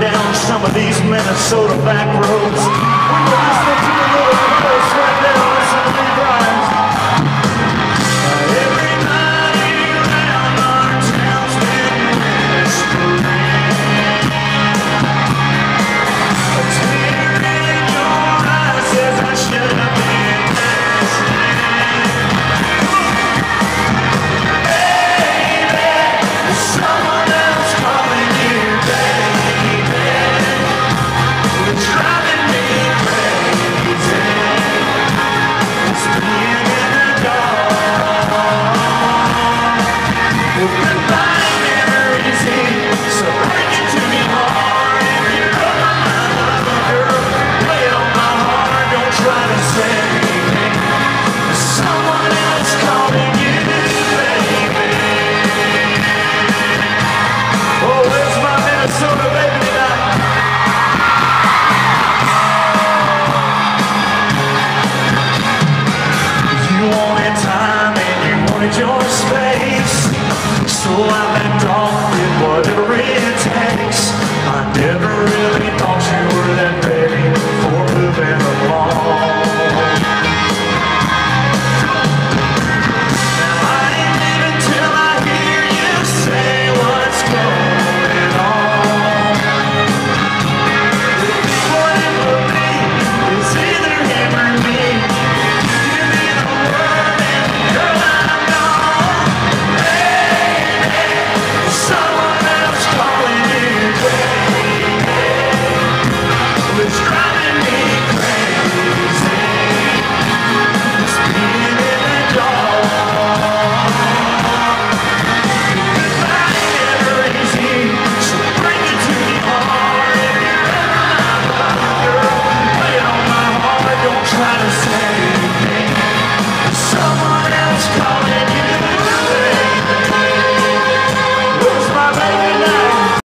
down some of these Minnesota back roads. your space So I backed off with whatever it takes